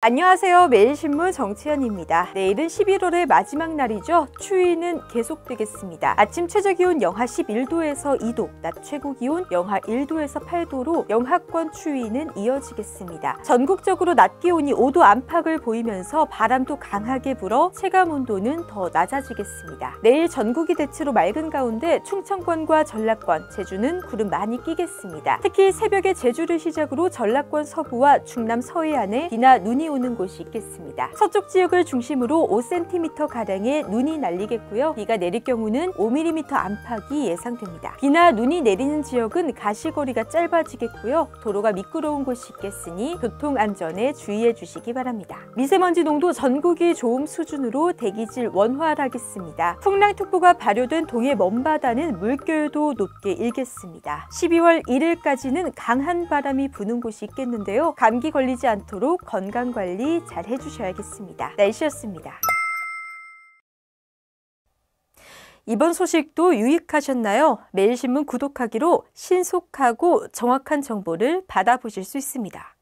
안녕하세요. 매일신문 정치현입니다. 내일은 11월의 마지막 날이죠. 추위는 계속되겠습니다. 아침 최저기온 영하 11도에서 2도, 낮 최고기온 영하 1도에서 8도로 영하권 추위는 이어지겠습니다. 전국적으로 낮 기온이 5도 안팎을 보이면서 바람도 강하게 불어 체감 온도는 더 낮아지겠습니다. 내일 전국이 대체로 맑은 가운데 충청권과 전라권, 제주는 구름 많이 끼겠습니다. 특히 새벽에 제주를 시작으로 전라권 서부와 충남 서해안에 비나 눈이 오는 곳이 있겠습니다. 서쪽 지역을 중심으로 5cm 가량의 눈이 날리겠고요. 비가 내릴 경우는 5mm 안팎이 예상됩니다. 비나 눈이 내리는 지역은 가시거리가 짧아지겠고요. 도로가 미끄러운 곳이 있겠으니 교통 안전에 주의해 주시기 바랍니다. 미세먼지 농도 전국이 좋음 수준으로 대기질 원활하겠습니다. 풍랑특보가 발효된 동해 먼바다는 물결도 높게 일겠습니다. 12월 1일까지는 강한 바람이 부는 곳이 있겠는데요. 감기 걸리지 않도록 건강 관리 잘 해주셔야겠습니다. 날씨였습니다. 이번 소식도 유익하셨나요? 매일신문 구독하기로 신속하고 정확한 정보를 받아보실 수 있습니다.